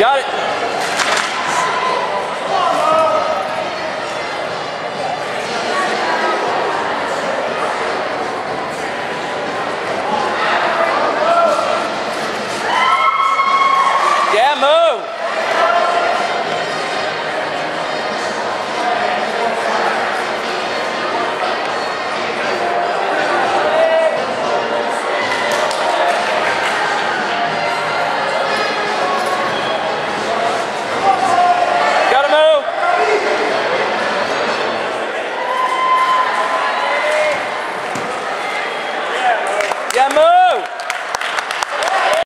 Got it.